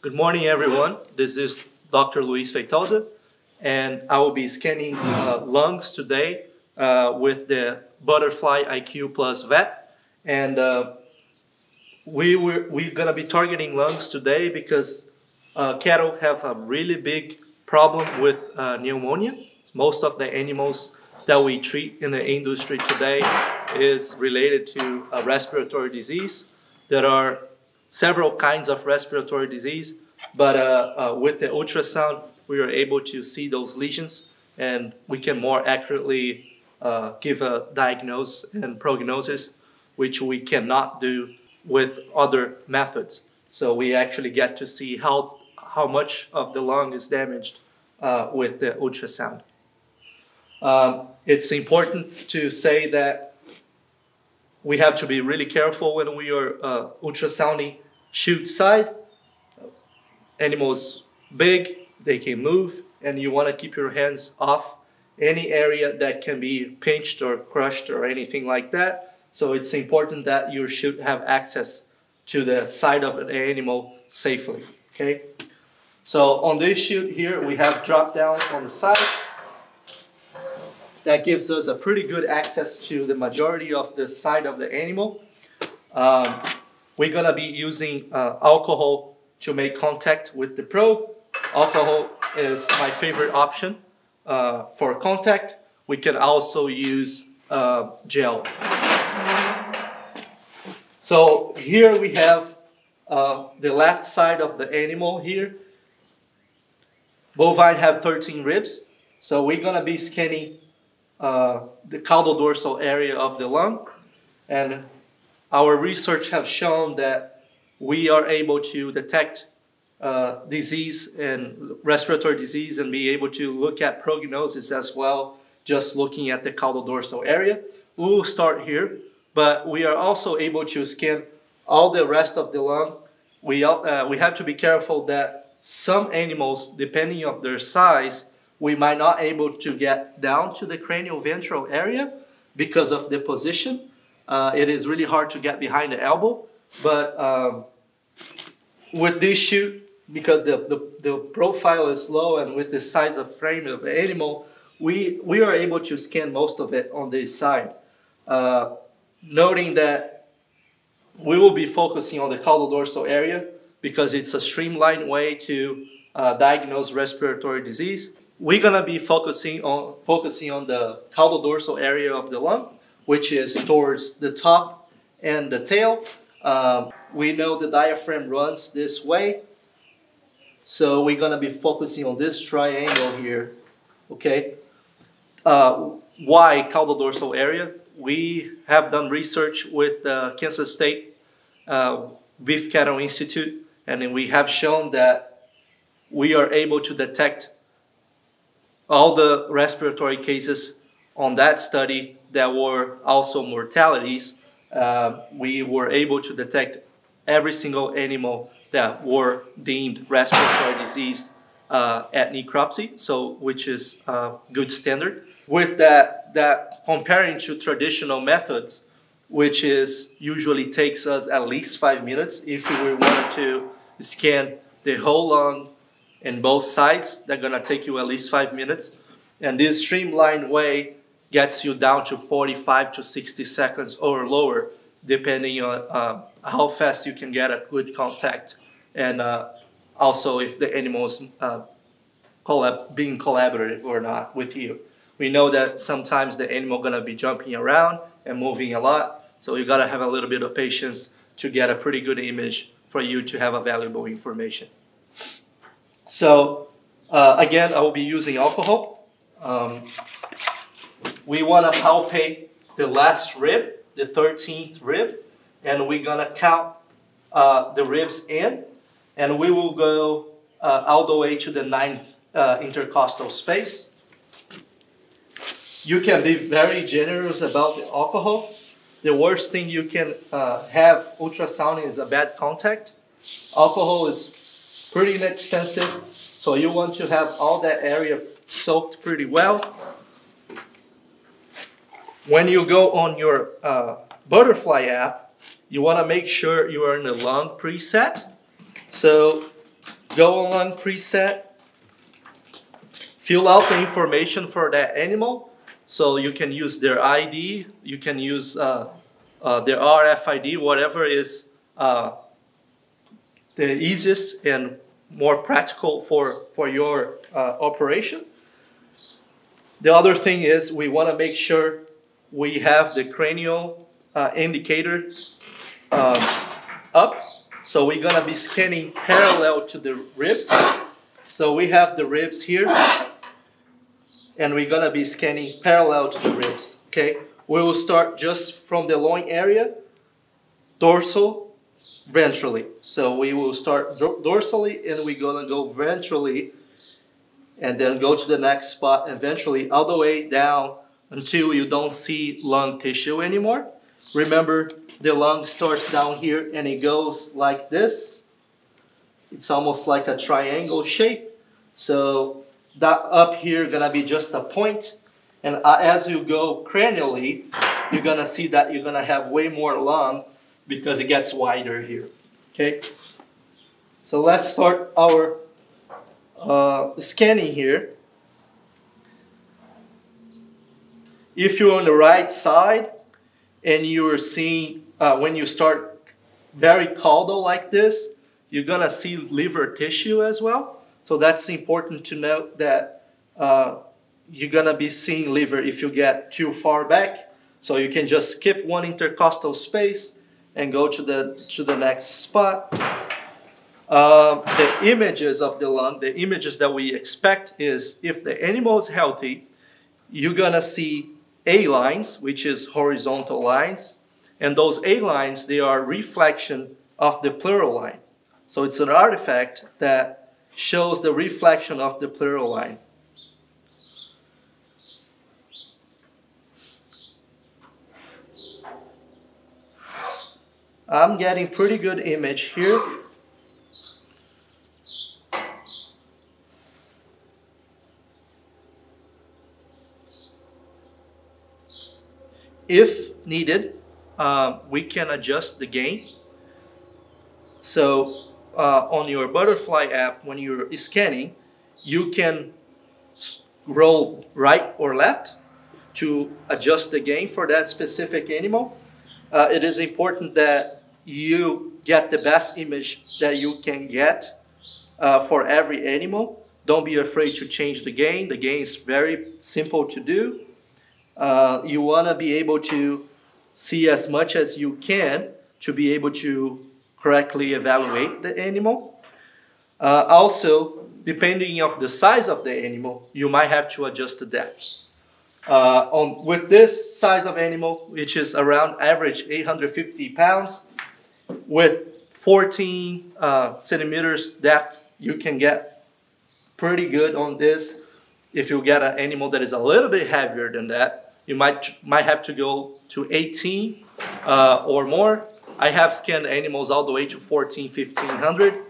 Good morning, everyone. This is Dr. Luis Feitoza, and I will be scanning uh, lungs today uh, with the Butterfly IQ Plus VET. And uh, we were, we're gonna be targeting lungs today because uh, cattle have a really big problem with uh, pneumonia. Most of the animals that we treat in the industry today is related to a respiratory disease. that are several kinds of respiratory disease, but uh, uh, with the ultrasound, we are able to see those lesions and we can more accurately uh, give a diagnosis and prognosis, which we cannot do with other methods. So we actually get to see how, how much of the lung is damaged uh, with the ultrasound. Um, it's important to say that we have to be really careful when we are uh, ultrasounding chute side. Animals big, they can move, and you want to keep your hands off any area that can be pinched or crushed or anything like that. So it's important that you should have access to the side of an animal safely. Okay. So on this chute here, we have drop downs on the side. That gives us a pretty good access to the majority of the side of the animal. Um, we're gonna be using uh, alcohol to make contact with the probe. Alcohol is my favorite option uh, for contact. We can also use uh, gel. So here we have uh, the left side of the animal here. Bovine have 13 ribs. So we're gonna be scanning uh, the caudal-dorsal area of the lung. And our research have shown that we are able to detect uh, disease and respiratory disease and be able to look at prognosis as well, just looking at the caudal-dorsal area. We'll start here, but we are also able to scan all the rest of the lung. We, uh, we have to be careful that some animals, depending of their size, we might not able to get down to the cranial ventral area because of the position. Uh, it is really hard to get behind the elbow, but um, with this chute, because the, the, the profile is low and with the size of frame of the animal, we, we are able to scan most of it on this side. Uh, noting that we will be focusing on the caudal-dorsal area because it's a streamlined way to uh, diagnose respiratory disease. We're gonna be focusing on focusing on the caudal-dorsal area of the lung, which is towards the top and the tail. Um, we know the diaphragm runs this way, so we're gonna be focusing on this triangle here, okay? Uh, why caudal-dorsal area? We have done research with the Kansas State uh, Beef Cattle Institute, and we have shown that we are able to detect all the respiratory cases on that study that were also mortalities. Uh, we were able to detect every single animal that were deemed respiratory disease uh, at necropsy, so which is a good standard. With that, that comparing to traditional methods, which is usually takes us at least five minutes if we wanted to scan the whole lung in both sides. They're gonna take you at least five minutes. And this streamlined way gets you down to 45 to 60 seconds or lower, depending on uh, how fast you can get a good contact. And uh, also if the animal's uh, collab- being collaborative or not with you. We know that sometimes the animal gonna be jumping around and moving a lot, so you gotta have a little bit of patience to get a pretty good image for you to have a valuable information. So uh, again, I will be using alcohol. Um, we want to palpate the last rib, the 13th rib, and we're going to count uh, the ribs in, and we will go uh, all the way to the ninth uh, intercostal space. You can be very generous about the alcohol. The worst thing you can uh, have ultrasound is a bad contact. Alcohol is pretty inexpensive, so you want to have all that area soaked pretty well. When you go on your uh, Butterfly app, you want to make sure you are in the lung preset. So go on lung preset, fill out the information for that animal. So you can use their ID, you can use uh, uh, their RFID, whatever is uh, the easiest and more practical for, for your uh, operation. The other thing is we want to make sure we have the cranial uh, indicator um, up. So we're going to be scanning parallel to the ribs. So we have the ribs here. And we're going to be scanning parallel to the ribs. Okay. We will start just from the loin area, dorsal, ventrally. So we will start dorsally and we're going to go ventrally and then go to the next spot eventually all the way down until you don't see lung tissue anymore. Remember, the lung starts down here and it goes like this. It's almost like a triangle shape. So that up here gonna be just a point. And uh, as you go cranially, you're gonna see that you're gonna have way more lung because it gets wider here. Okay? So let's start our uh, scanning here. If you're on the right side and you're seeing, uh, when you start very caudal like this, you're gonna see liver tissue as well. So that's important to note that uh, you're gonna be seeing liver if you get too far back. So you can just skip one intercostal space and go to the, to the next spot. Uh, the images of the lung, the images that we expect is if the animal is healthy, you're gonna see A lines, which is horizontal lines, and those A lines, they are reflection of the pleural line. So it's an artifact that shows the reflection of the pleural line. I'm getting pretty good image here. If needed, uh, we can adjust the gain. So uh, on your butterfly app, when you're scanning, you can roll right or left to adjust the gain for that specific animal. Uh, it is important that you get the best image that you can get uh, for every animal. Don't be afraid to change the gain. The gain is very simple to do. Uh, you want to be able to see as much as you can to be able to correctly evaluate the animal. Uh, also, depending of the size of the animal, you might have to adjust the depth. Uh, on, with this size of animal, which is around average 850 pounds, with 14 uh, centimeters depth, you can get pretty good on this. If you get an animal that is a little bit heavier than that, you might, might have to go to 18 uh, or more. I have scanned animals all the way to 14, 1500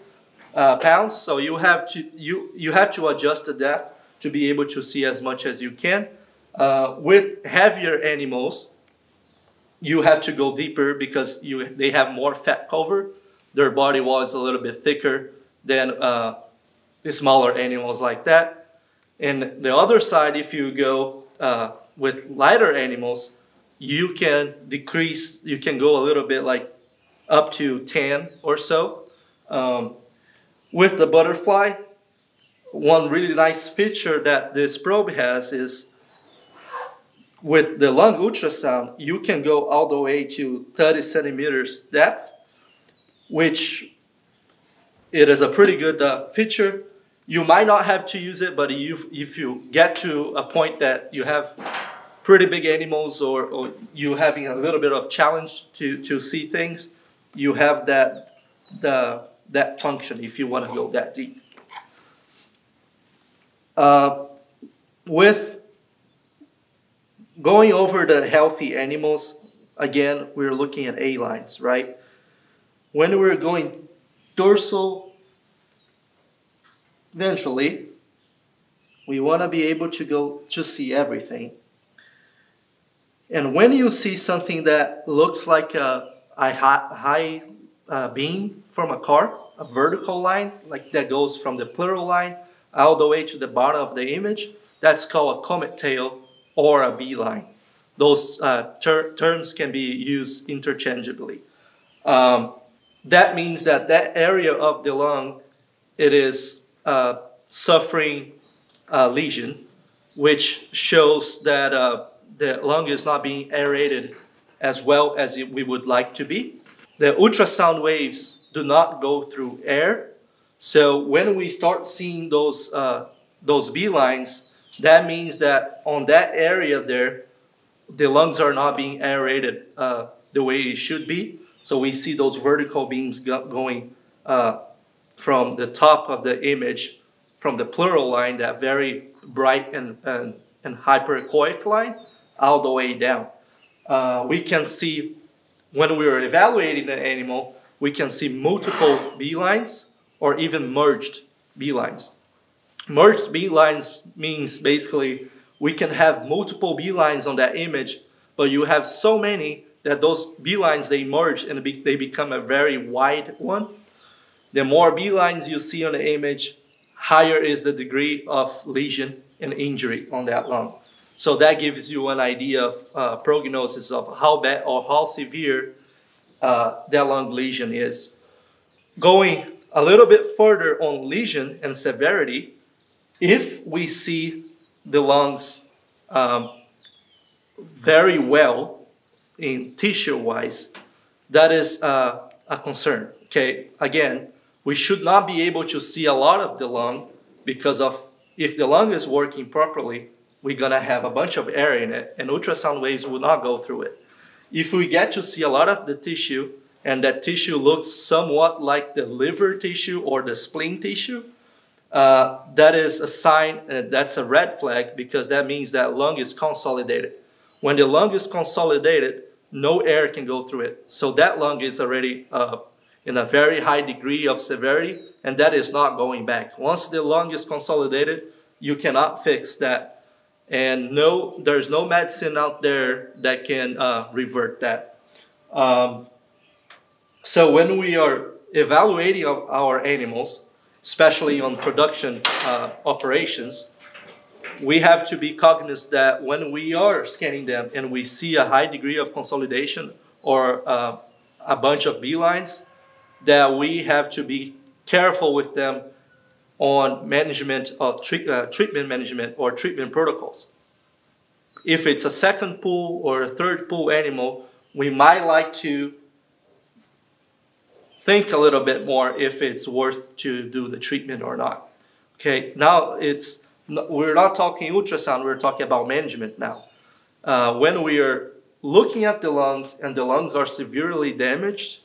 uh, pounds. So you have to you you have to adjust the depth to be able to see as much as you can. Uh, with heavier animals, you have to go deeper because you they have more fat cover. Their body wall is a little bit thicker than uh, smaller animals like that. And the other side, if you go uh, with lighter animals, you can decrease, you can go a little bit like up to 10 or so. Um, with the butterfly, one really nice feature that this probe has is with the lung ultrasound, you can go all the way to 30 centimeters depth, which it is a pretty good uh, feature. You might not have to use it, but if, if you get to a point that you have pretty big animals or, or you having a little bit of challenge to, to see things, you have that, the, that function if you want to go that deep. Uh, with going over the healthy animals, again, we're looking at A lines, right? When we're going dorsal ventrally, we want to be able to go to see everything. And when you see something that looks like a, a high uh, beam from a car, a vertical line, like that goes from the pleural line all the way to the bottom of the image. That's called a comet tail or a B line. Those uh, ter terms can be used interchangeably. Um, that means that that area of the lung, it is uh, suffering a lesion, which shows that uh, the lung is not being aerated as well as it, we would like to be. The ultrasound waves do not go through air, so when we start seeing those uh, those B lines, that means that on that area there, the lungs are not being aerated uh, the way it should be. So we see those vertical beams go going uh, from the top of the image, from the pleural line, that very bright and, and, and hyperechoic line, all the way down. Uh, we can see, when we are evaluating the animal, we can see multiple B beelines or even merged B lines. Merged B lines means basically we can have multiple B lines on that image, but you have so many that those B lines they merge and they become a very wide one. The more B lines you see on the image, higher is the degree of lesion and injury on that lung. So that gives you an idea of uh, prognosis of how bad or how severe uh, that lung lesion is. Going a little bit further on lesion and severity, if we see the lungs um, very well in tissue-wise, that is uh, a concern. Okay, again, we should not be able to see a lot of the lung because of if the lung is working properly, we're gonna have a bunch of air in it, and ultrasound waves will not go through it. If we get to see a lot of the tissue, and that tissue looks somewhat like the liver tissue or the spleen tissue, uh, that is a sign, uh, that's a red flag because that means that lung is consolidated. When the lung is consolidated, no air can go through it. So that lung is already uh, in a very high degree of severity, and that is not going back. Once the lung is consolidated, you cannot fix that. And no, there's no medicine out there that can uh, revert that. Um, so when we are evaluating our animals, especially on production uh, operations, we have to be cognizant that when we are scanning them and we see a high degree of consolidation or uh, a bunch of B lines, that we have to be careful with them on management of uh, treatment management or treatment protocols. If it's a second pull or a third pull animal, we might like to think a little bit more if it's worth to do the treatment or not. Okay, now it's we're not talking ultrasound, we're talking about management now. Uh, when we are looking at the lungs and the lungs are severely damaged,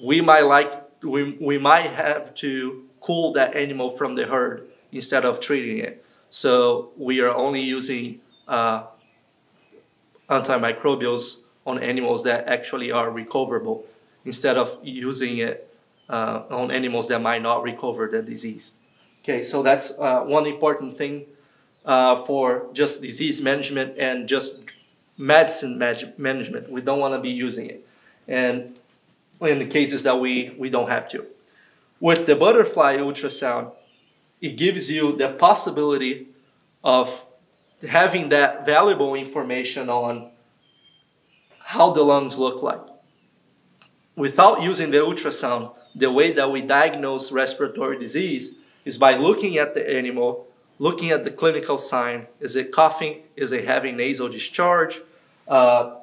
we might like we, we might have to cool that animal from the herd instead of treating it. So we are only using uh, antimicrobials on animals that actually are recoverable instead of using it uh, on animals that might not recover the disease. Okay, so that's uh, one important thing uh, for just disease management and just medicine management. We don't want to be using it. And in the cases that we, we don't have to. With the butterfly ultrasound, it gives you the possibility of having that valuable information on how the lungs look like without using the ultrasound, the way that we diagnose respiratory disease is by looking at the animal, looking at the clinical sign. Is it coughing? Is it having nasal discharge? Uh,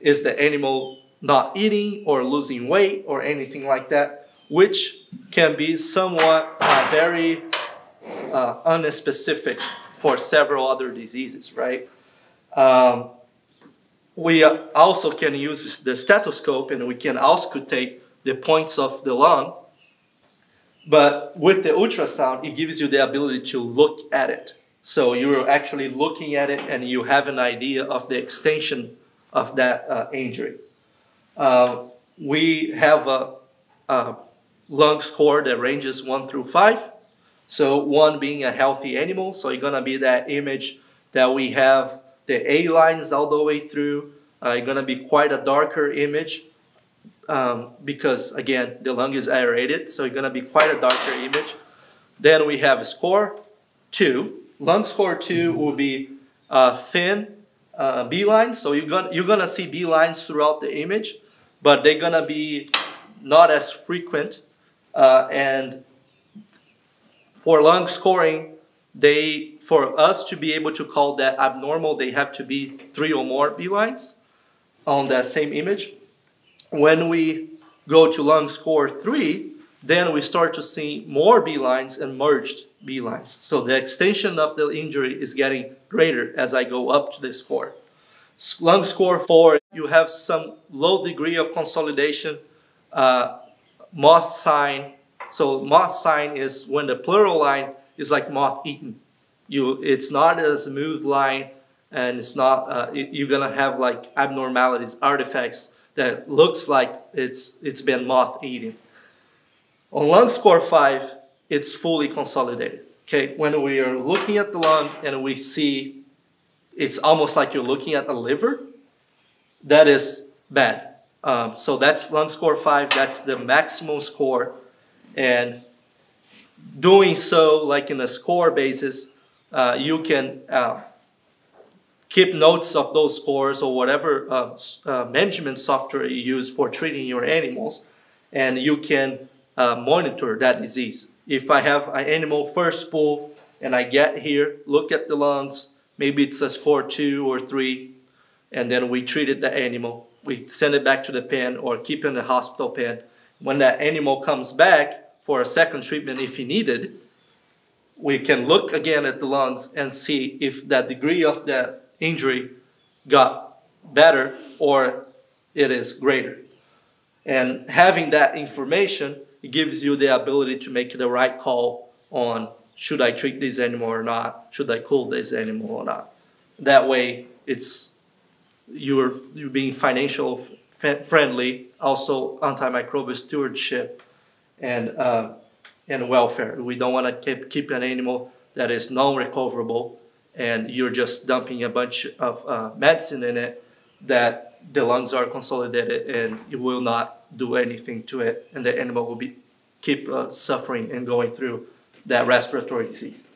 is the animal not eating or losing weight or anything like that? Which can be somewhat uh, very uh, unspecific for several other diseases, right? Um, we also can use the stethoscope and we can auscultate the points of the lung. But with the ultrasound, it gives you the ability to look at it. So you're actually looking at it and you have an idea of the extension of that uh, injury. Uh, we have a, a lung score that ranges 1 through 5. So 1 being a healthy animal, so you're going to be that image that we have the A lines all the way through. Uh, it's going to be quite a darker image. um, because again, the lung is aerated, so it's gonna be quite a darker image. Then we have score two. Lung score two will be uh, thin uh, B lines, so you're gonna you're gonna see B lines throughout the image, but they're gonna be not as frequent. Uh, and for lung scoring, they for us to be able to call that abnormal, they have to be three or more B lines on that same image. When we go to lung score three, then we start to see more B lines and merged B lines. So the extension of the injury is getting greater as I go up to the score. Lung score four, you have some low degree of consolidation, uh, moth sign. So moth sign is when the pleural line is like moth eaten. You, it's not a smooth line, and it's not. Uh, you're gonna have like abnormalities, artifacts that looks like it's it's been moth eaten. On lung score five, it's fully consolidated. Okay, when we are looking at the lung and we see it's almost like you're looking at the liver, that is bad. Um, so that's lung score five, that's the maximum score. And doing so, like in a score basis, uh, you can uh, keep notes of those scores or whatever uh, uh management software you use for treating your animals, and you can uh, monitor that disease. If I have an animal first pull and I get here, look at the lungs, maybe it's a score two or three, and then we treated the animal. We send it back to the pen or keep it in the hospital pen. When that animal comes back for a second treatment, if he needed, we can look again at the lungs and see if that degree of that injury got better or it is greater. And having that information gives you the ability to make the right call on should I treat this animal or not, should I cool this animal or not. That way, it's you're, you're being financial friendly, also antimicrobial stewardship, and uh, and welfare. We don't want to keep, keep an animal that is non-recoverable, and you're just dumping a bunch of uh, medicine in it that the lungs are consolidated and it will not do anything to it, and the animal will be keep uh, suffering and going through that respiratory disease.